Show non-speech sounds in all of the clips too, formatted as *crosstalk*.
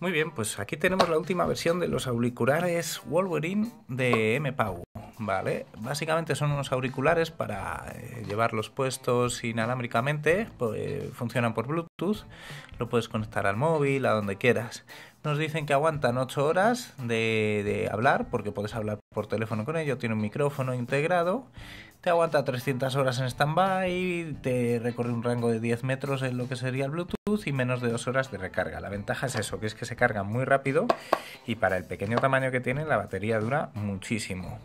Muy bien, pues aquí tenemos la última versión de los auriculares Wolverine de M-Pau. ¿Vale? Básicamente son unos auriculares para eh, llevarlos puestos inalámbricamente, pues, funcionan por Bluetooth, lo puedes conectar al móvil, a donde quieras. Nos dicen que aguantan 8 horas de, hablar, porque puedes hablar por teléfono con ello, tiene un micrófono integrado, te aguanta 300 horas en stand-by, te recorre un rango de 10 metros en lo que sería el Bluetooth y menos de 2 horas de recarga. La ventaja es eso, que es que se carga muy rápido y para el pequeño tamaño que tiene la batería dura muchísimo.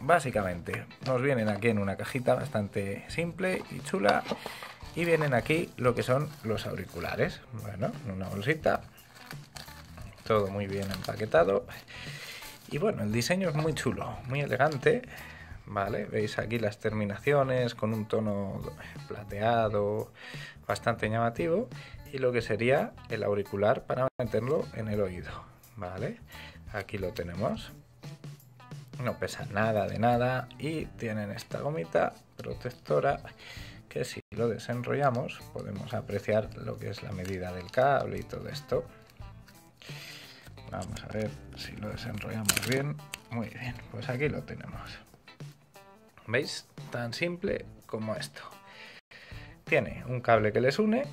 Básicamente, nos vienen aquí en una cajita bastante simple y chula y vienen aquí lo que son los auriculares. Bueno, en una bolsita, todo muy bien empaquetado. Y bueno, el diseño es muy chulo, muy elegante. ¿Vale? Veis aquí las terminaciones con un tono plateado bastante llamativo y lo que sería el auricular para meterlo en el oído, ¿vale? Aquí lo tenemos no pesa nada de nada y tienen esta gomita protectora que si lo desenrollamos podemos apreciar lo que es la medida del cable y todo esto. Vamos a ver si lo desenrollamos bien. Muy bien pues aquí lo tenemos. Veis tan simple como esto. Tiene un cable que les une.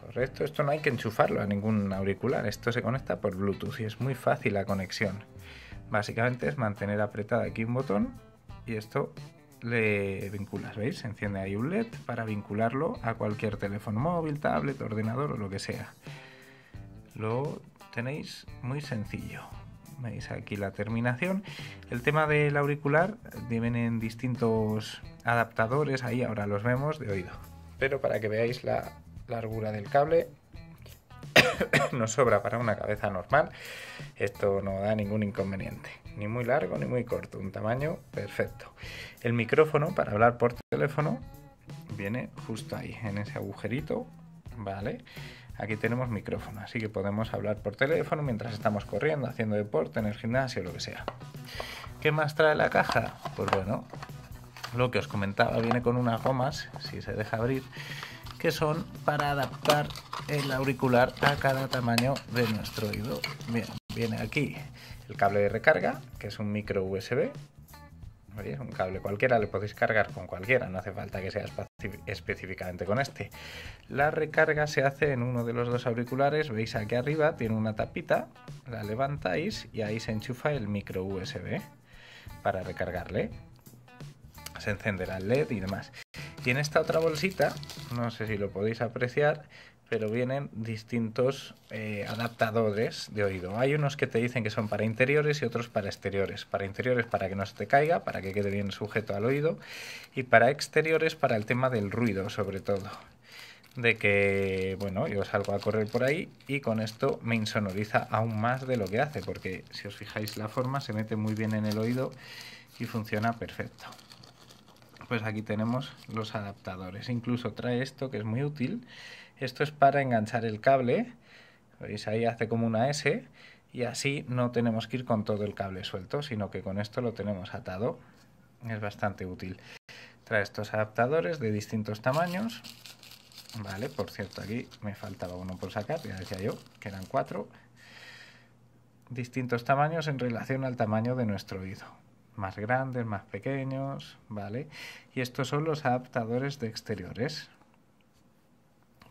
Correcto esto no hay que enchufarlo a ningún auricular esto se conecta por bluetooth y es muy fácil la conexión Básicamente es mantener apretada aquí un botón y esto le vinculas, ¿veis? Se enciende ahí un LED para vincularlo a cualquier teléfono móvil, tablet, ordenador o lo que sea. Lo tenéis muy sencillo. Veis aquí la terminación. El tema del auricular vienen distintos adaptadores, ahí ahora los vemos de oído. Pero para que veáis la largura del cable, *coughs* nos sobra para una cabeza normal. Esto no da ningún inconveniente. Ni muy largo ni muy corto. Un tamaño perfecto. El micrófono para hablar por teléfono viene justo ahí, en ese agujerito. ¿Vale? Aquí tenemos micrófono, así que podemos hablar por teléfono mientras estamos corriendo, haciendo deporte, en el gimnasio, lo que sea. ¿Qué más trae la caja? Pues bueno, lo que os comentaba, viene con unas gomas, si se deja abrir, que son para adaptar el auricular a cada tamaño de nuestro oído. Bien, viene aquí el cable de recarga, que es un micro USB. Es un cable cualquiera, le podéis cargar con cualquiera, no hace falta que sea específicamente con este. La recarga se hace en uno de los dos auriculares, veis aquí arriba, tiene una tapita, la levantáis y ahí se enchufa el micro USB para recargarle. Se encenderá el LED y demás. Y en esta otra bolsita, no sé si lo podéis apreciar, pero vienen distintos eh, adaptadores de oído. Hay unos que te dicen que son para interiores y otros para exteriores. Para interiores para que no se te caiga, para que quede bien sujeto al oído. Y para exteriores para el tema del ruido, sobre todo. De que, bueno, yo salgo a correr por ahí y con esto me insonoriza aún más de lo que hace, porque si os fijáis la forma se mete muy bien en el oído y funciona perfecto pues aquí tenemos los adaptadores. Incluso trae esto que es muy útil. Esto es para enganchar el cable. Veis ahí hace como una S y así no tenemos que ir con todo el cable suelto, sino que con esto lo tenemos atado. Es bastante útil. Trae estos adaptadores de distintos tamaños. Vale, por cierto, aquí me faltaba uno por sacar, ya decía yo, que eran cuatro. Distintos tamaños en relación al tamaño de nuestro oído más grandes, más pequeños, ¿vale? Y estos son los adaptadores de exteriores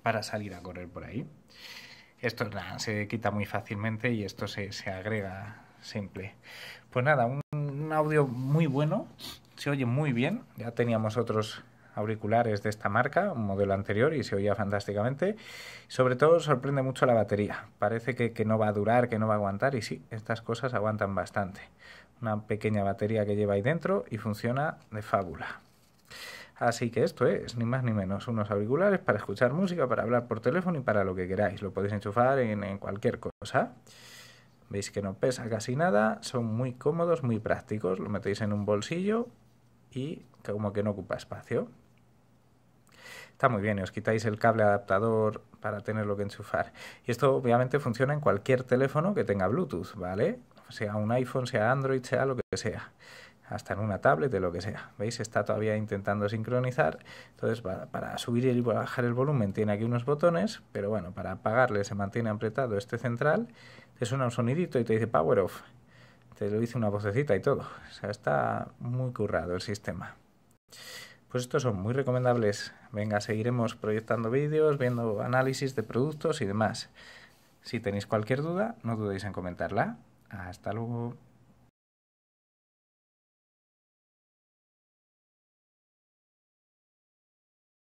para salir a correr por ahí. Esto nada, se quita muy fácilmente y esto se, agrega simple. Pues nada, un, un audio muy bueno, se oye muy bien, ya teníamos otros auriculares de esta marca, un modelo anterior, y se oía fantásticamente. Sobre todo sorprende mucho la batería. Parece que, que, no va a durar, que no va a aguantar, y sí, estas cosas aguantan bastante una pequeña batería que lleva ahí dentro y funciona de fábula. Así que esto es, ni más ni menos, unos auriculares para escuchar música, para hablar por teléfono y para lo que queráis. Lo podéis enchufar en, cualquier cosa. Veis que no pesa casi nada, son muy cómodos, muy prácticos. Lo metéis en un bolsillo y como que no ocupa espacio. Está muy bien, os quitáis el cable adaptador para tenerlo que enchufar. Y esto obviamente funciona en cualquier teléfono que tenga Bluetooth, ¿vale? Sea un iPhone, sea Android, sea lo que sea hasta en una tablet, de lo que sea. ¿Veis? Está todavía intentando sincronizar. Entonces, para, subir y bajar el volumen tiene aquí unos botones, pero bueno, para apagarle se mantiene apretado este central. Te suena un sonidito y te dice Power Off. Te lo dice una vocecita y todo. O sea, está muy currado el sistema. Pues estos son muy recomendables. Venga, seguiremos proyectando vídeos, viendo análisis de productos y demás. Si tenéis cualquier duda, no dudéis en comentarla. Hasta luego.